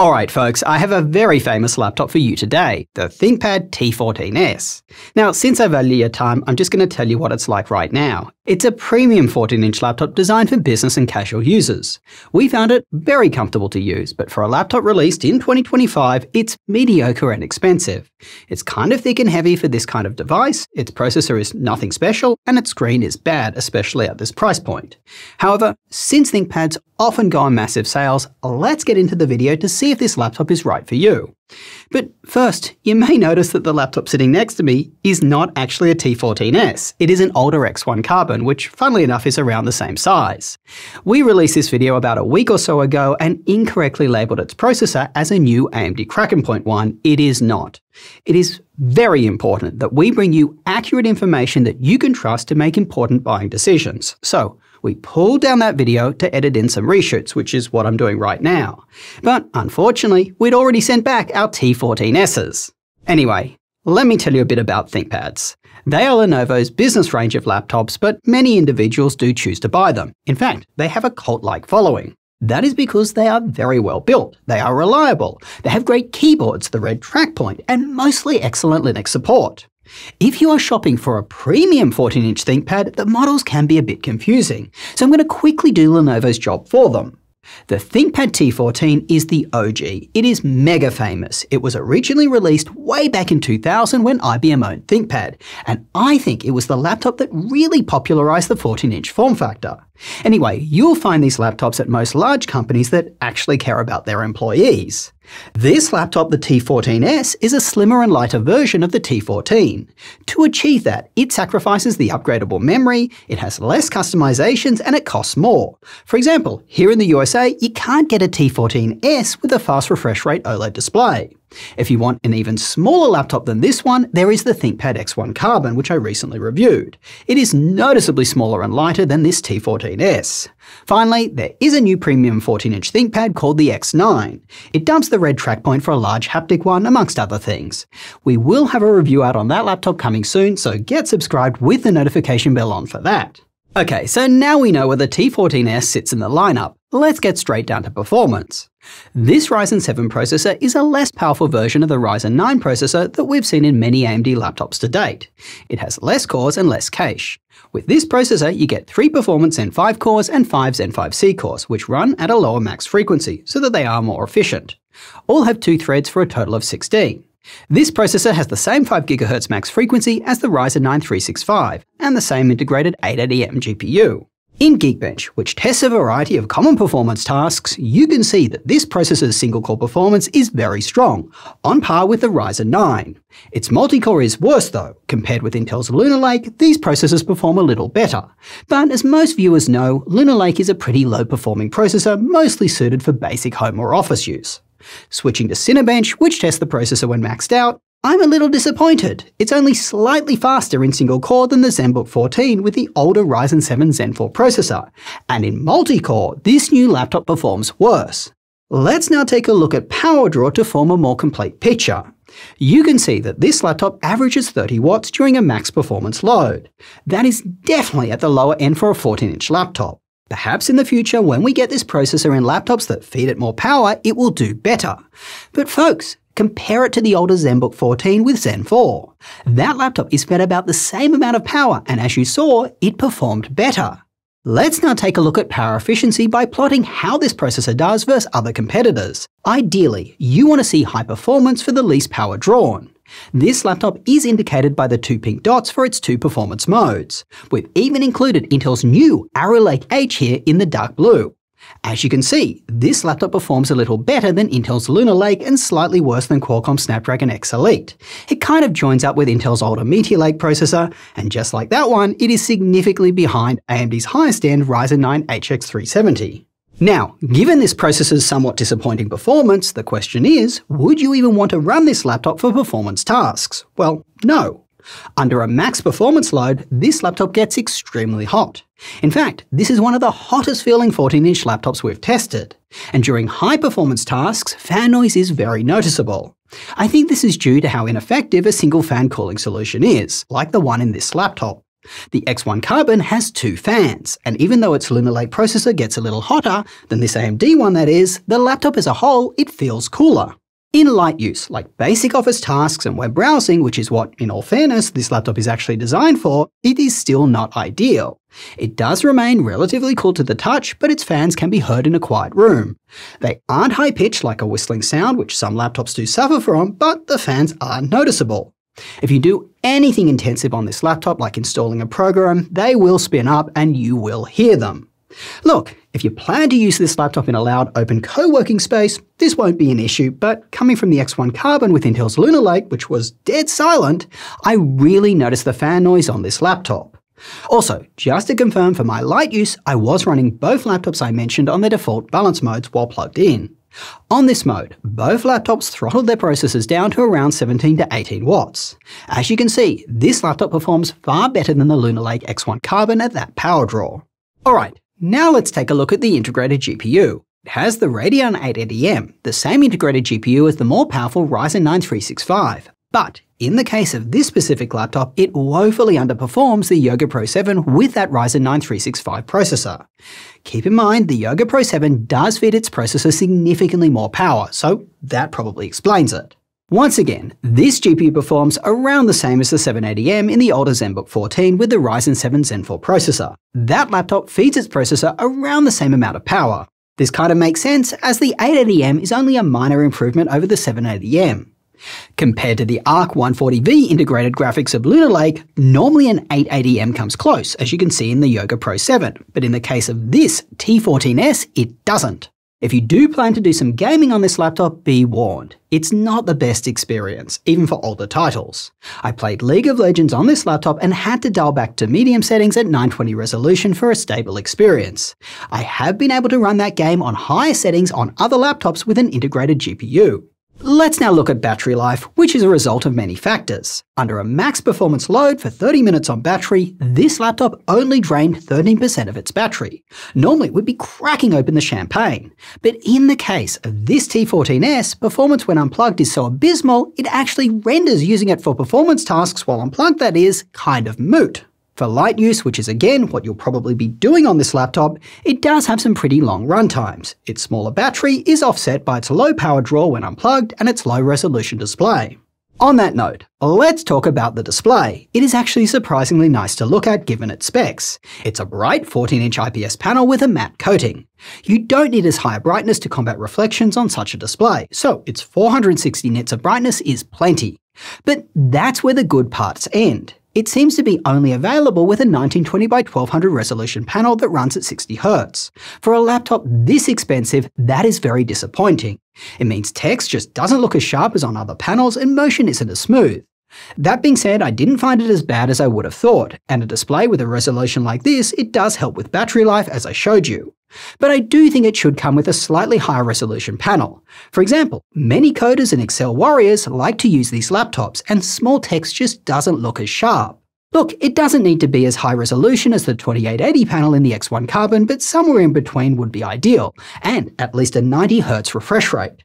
Alright folks, I have a very famous laptop for you today, the ThinkPad T14S. Now, since I value your time, I'm just going to tell you what it's like right now. It's a premium 14-inch laptop designed for business and casual users. We found it very comfortable to use, but for a laptop released in 2025, it's mediocre and expensive. It's kind of thick and heavy for this kind of device, its processor is nothing special, and its screen is bad, especially at this price point. However, since ThinkPads often go on massive sales, let's get into the video to see if this laptop is right for you. But first, you may notice that the laptop sitting next to me is not actually a T14S. It is an older X1 Carbon, which funnily enough is around the same size. We released this video about a week or so ago and incorrectly labelled its processor as a new AMD Krackan Point 1. It is not. It is very important that we bring you accurate information that you can trust to make important buying decisions. So, we pulled down that video to edit in some reshoots, which is what I'm doing right now. But unfortunately, we'd already sent back our T14Ss. Anyway, let me tell you a bit about ThinkPads. They are Lenovo's business range of laptops, but many individuals do choose to buy them. In fact, they have a cult like following. That is because they are very well built, they are reliable, they have great keyboards, the red trackpoint, point, and mostly excellent Linux support. If you are shopping for a premium 14-inch ThinkPad, the models can be a bit confusing, so I'm going to quickly do Lenovo's job for them. The ThinkPad T14 is the OG. It is mega famous. It was originally released way back in 2000 when IBM owned ThinkPad, and I think it was the laptop that really popularized the 14-inch form factor. Anyway, you'll find these laptops at most large companies that actually care about their employees. This laptop, the T14S, is a slimmer and lighter version of the T14. To achieve that, it sacrifices the upgradable memory, it has less customizations, and it costs more. For example, here in the USA, you can't get a T14S with a fast refresh rate OLED display. If you want an even smaller laptop than this one, there is the ThinkPad X1 Carbon, which I recently reviewed. It is noticeably smaller and lighter than this T14S. Finally, there is a new premium 14-inch ThinkPad called the X9. It dumps the red track point for a large haptic one, amongst other things. We will have a review out on that laptop coming soon, so get subscribed with the notification bell on for that. Okay, so now we know where the T14S sits in the lineup. Let's get straight down to performance. This Ryzen 7 processor is a less powerful version of the Ryzen 9 processor that we've seen in many AMD laptops to date. It has less cores and less cache. With this processor, you get 3 performance Zen 5 cores and 5 Zen 5C cores, which run at a lower max frequency so that they are more efficient. All have 2 threads for a total of 16. This processor has the same 5 GHz max frequency as the Ryzen 9 365 and the same integrated 880M GPU. In Geekbench, which tests a variety of common performance tasks, you can see that this processor's single-core performance is very strong, on par with the Ryzen 9. Its multi-core is worse though. Compared with Intel's Lunar Lake, these processors perform a little better. But as most viewers know, Lunar Lake is a pretty low-performing processor mostly suited for basic home or office use. Switching to Cinebench, which tests the processor when maxed out, I'm a little disappointed. It's only slightly faster in single core than the ZenBook 14 with the older Ryzen 7 Zen 4 processor, and in multi-core, this new laptop performs worse. Let's now take a look at PowerDraw to form a more complete picture. You can see that this laptop averages 30 watts during a max performance load. That is definitely at the lower end for a 14-inch laptop. Perhaps in the future, when we get this processor in laptops that feed it more power, it will do better. But folks, Compare it to the older ZenBook 14 with Zen 4. That laptop is fed about the same amount of power, and as you saw, it performed better. Let's now take a look at power efficiency by plotting how this processor does versus other competitors. Ideally, you want to see high performance for the least power drawn. This laptop is indicated by the two pink dots for its two performance modes. We've even included Intel's new Arrow Lake H here in the dark blue. As you can see, this laptop performs a little better than Intel's Lunar Lake and slightly worse than Qualcomm Snapdragon X Elite. It kind of joins up with Intel's older Meteor Lake processor, and just like that one, it is significantly behind AMD's highest end Ryzen 9 HX370. Now, given this processor's somewhat disappointing performance, the question is, would you even want to run this laptop for performance tasks? Well, no. Under a max performance load, this laptop gets extremely hot. In fact, this is one of the hottest feeling 14-inch laptops we've tested. And during high performance tasks, fan noise is very noticeable. I think this is due to how ineffective a single fan cooling solution is, like the one in this laptop. The X1 Carbon has two fans, and even though its Lunar Lake processor gets a little hotter than this AMD one that is, the laptop as a whole, it feels cooler. In light use, like basic office tasks and web browsing, which is what, in all fairness, this laptop is actually designed for, it is still not ideal. It does remain relatively cool to the touch, but its fans can be heard in a quiet room. They aren't high pitched like a whistling sound, which some laptops do suffer from, but the fans are noticeable. If you do anything intensive on this laptop, like installing a program, they will spin up and you will hear them. Look, if you plan to use this laptop in a loud open co-working space, this won't be an issue, but coming from the X1 Carbon with Intel's Lunar Lake, which was dead silent, I really noticed the fan noise on this laptop. Also, just to confirm for my light use, I was running both laptops I mentioned on their default balance modes while plugged in. On this mode, both laptops throttled their processors down to around 17 to 18 watts. As you can see, this laptop performs far better than the Lunar Lake X1 Carbon at that power draw. Alright, now let's take a look at the integrated GPU. It has the Radeon 880M, the same integrated GPU as the more powerful Ryzen 9 365. But in the case of this specific laptop, it woefully underperforms the Yoga Pro 7 with that Ryzen 9 365 processor. Keep in mind, the Yoga Pro 7 does feed its processor significantly more power, so that probably explains it. Once again, this GPU performs around the same as the 780M in the older ZenBook 14 with the Ryzen 7 Zen 4 processor. That laptop feeds its processor around the same amount of power. This kind of makes sense as the 880M is only a minor improvement over the 780M. Compared to the ARC 140V integrated graphics of Lunar Lake, normally an 880M comes close, as you can see in the Yoga Pro 7, but in the case of this T14S, it doesn't. If you do plan to do some gaming on this laptop, be warned. It's not the best experience, even for older titles. I played League of Legends on this laptop and had to dial back to medium settings at 920 resolution for a stable experience. I have been able to run that game on higher settings on other laptops with an integrated GPU. Let's now look at battery life, which is a result of many factors. Under a max performance load for 30 minutes on battery, this laptop only drained 13% of its battery. Normally it would be cracking open the champagne. But in the case of this T14S, performance when unplugged is so abysmal, it actually renders using it for performance tasks while unplugged that is, kind of moot. For light use, which is again what you'll probably be doing on this laptop, it does have some pretty long run times. Its smaller battery is offset by its low power draw when unplugged and its low resolution display. On that note, let's talk about the display. It is actually surprisingly nice to look at given its specs. It's a bright 14-inch IPS panel with a matte coating. You don't need as high a brightness to combat reflections on such a display, so its 460 nits of brightness is plenty. But that's where the good parts end. It seems to be only available with a 1920 by 1200 resolution panel that runs at 60Hz. For a laptop this expensive, that is very disappointing. It means text just doesn't look as sharp as on other panels and motion isn't as smooth. That being said, I didn't find it as bad as I would have thought, and a display with a resolution like this, it does help with battery life as I showed you. But I do think it should come with a slightly higher resolution panel. For example, many coders and Excel warriors like to use these laptops, and small text just doesn't look as sharp. Look, it doesn't need to be as high resolution as the 2880 panel in the X1 Carbon, but somewhere in between would be ideal, and at least a 90Hz refresh rate.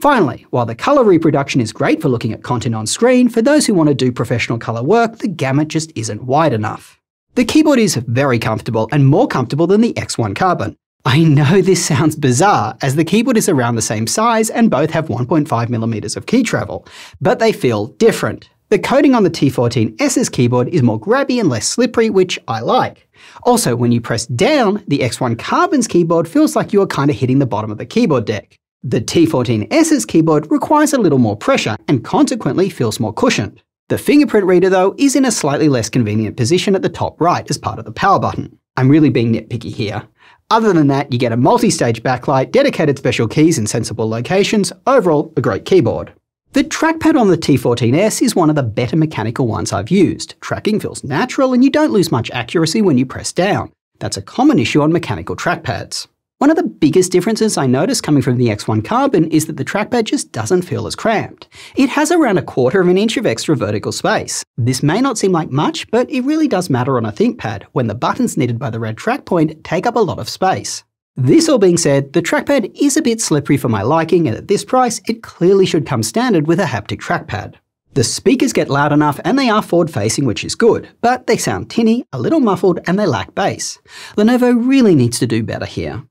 Finally, while the colour reproduction is great for looking at content on screen, for those who want to do professional colour work, the gamut just isn't wide enough. The keyboard is very comfortable and more comfortable than the X1 Carbon. I know this sounds bizarre, as the keyboard is around the same size and both have 1.5mm of key travel, but they feel different. The coating on the T14S's keyboard is more grabby and less slippery, which I like. Also, when you press down, the X1 Carbon's keyboard feels like you are kind of hitting the bottom of the keyboard deck. The T14S's keyboard requires a little more pressure and consequently feels more cushioned. The fingerprint reader though is in a slightly less convenient position at the top right as part of the power button. I'm really being nitpicky here. Other than that, you get a multi-stage backlight, dedicated special keys in sensible locations, overall a great keyboard. The trackpad on the T14S is one of the better mechanical ones I've used. Tracking feels natural and you don't lose much accuracy when you press down. That's a common issue on mechanical trackpads. One of the biggest differences I noticed coming from the X1 Carbon is that the trackpad just doesn't feel as cramped. It has around a quarter of an inch of extra vertical space. This may not seem like much, but it really does matter on a ThinkPad when the buttons needed by the red track point take up a lot of space. This all being said, the trackpad is a bit slippery for my liking and at this price, it clearly should come standard with a haptic trackpad. The speakers get loud enough and they are forward facing, which is good, but they sound tinny, a little muffled, and they lack bass. Lenovo really needs to do better here.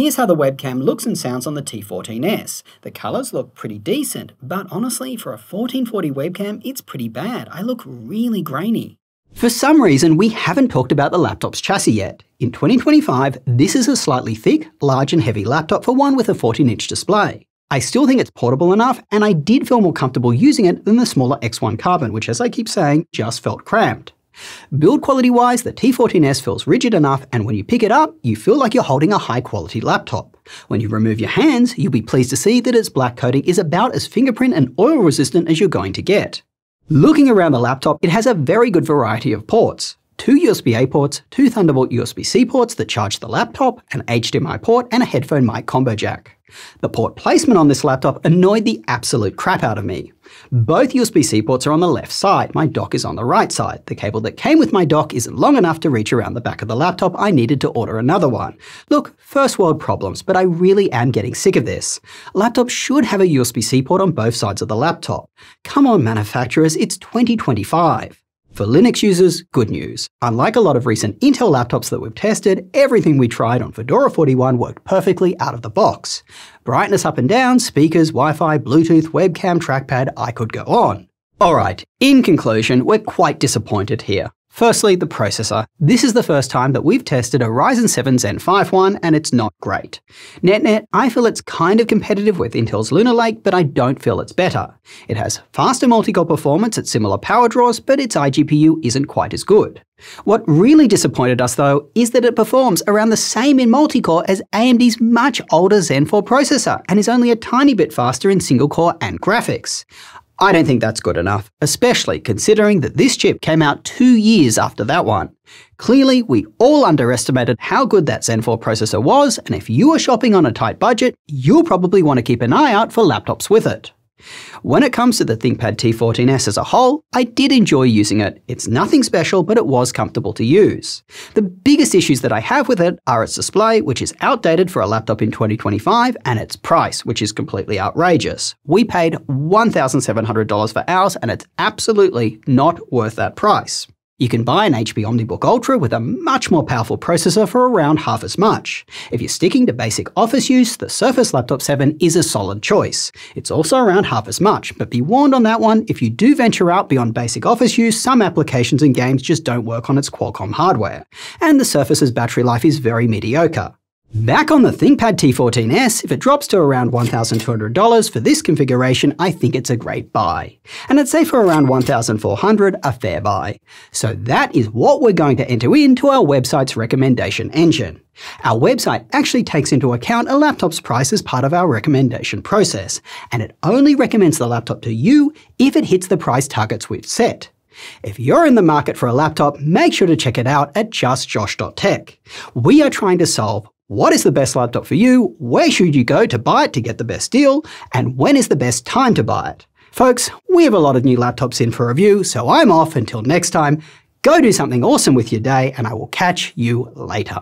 Here's how the webcam looks and sounds on the T14S. The colours look pretty decent, but honestly, for a 1440 webcam, it's pretty bad. I look really grainy. For some reason, we haven't talked about the laptop's chassis yet. In 2025, this is a slightly thick, large and heavy laptop for one with a 14-inch display. I still think it's portable enough, and I did feel more comfortable using it than the smaller X1 Carbon, which as I keep saying, just felt cramped. Build quality wise, the T14S feels rigid enough, and when you pick it up, you feel like you're holding a high quality laptop. When you remove your hands, you'll be pleased to see that its black coating is about as fingerprint and oil resistant as you're going to get. Looking around the laptop, it has a very good variety of ports. Two USB-A ports, two Thunderbolt USB-C ports that charge the laptop, an HDMI port, and a headphone mic combo jack. The port placement on this laptop annoyed the absolute crap out of me. Both USB-C ports are on the left side, my dock is on the right side. The cable that came with my dock isn't long enough to reach around the back of the laptop, I needed to order another one. Look, first world problems, but I really am getting sick of this. Laptops should have a USB-C port on both sides of the laptop. Come on manufacturers, it's 2025. For Linux users, good news. Unlike a lot of recent Intel laptops that we've tested, everything we tried on Fedora 41 worked perfectly out of the box. Brightness up and down, speakers, Wi-Fi, Bluetooth, webcam, trackpad, I could go on. Alright, in conclusion, we're quite disappointed here. Firstly, the processor. This is the first time that we've tested a Ryzen 7 Zen 5 one, and it's not great. NetNet, I feel it's kind of competitive with Intel's Lunar Lake, but I don't feel it's better. It has faster multi-core performance at similar power draws, but its iGPU isn't quite as good. What really disappointed us though is that it performs around the same in multi-core as AMD's much older Zen 4 processor and is only a tiny bit faster in single core and graphics. I don't think that's good enough, especially considering that this chip came out two years after that one. Clearly, we all underestimated how good that Zen 4 processor was, and if you are shopping on a tight budget, you'll probably want to keep an eye out for laptops with it. When it comes to the ThinkPad T14S as a whole, I did enjoy using it. It's nothing special, but it was comfortable to use. The biggest issues that I have with it are its display, which is outdated for a laptop in 2025, and its price, which is completely outrageous. We paid $1,700 for ours, and it's absolutely not worth that price. You can buy an HP OmniBook Ultra with a much more powerful processor for around half as much. If you're sticking to basic office use, the Surface Laptop 7 is a solid choice. It's also around half as much, but be warned on that one, if you do venture out beyond basic office use, some applications and games just don't work on its Qualcomm hardware. And the Surface's battery life is very mediocre. Back on the ThinkPad T14S, if it drops to around $1,200 for this configuration, I think it's a great buy. And I'd say for around $1,400, a fair buy. So that is what we're going to enter into our website's recommendation engine. Our website actually takes into account a laptop's price as part of our recommendation process, and it only recommends the laptop to you if it hits the price targets we've set. If you're in the market for a laptop, make sure to check it out at justjosh.tech. We are trying to solve what is the best laptop for you? Where should you go to buy it to get the best deal? And when is the best time to buy it? Folks, we have a lot of new laptops in for review, so I'm off until next time. Go do something awesome with your day, and I will catch you later.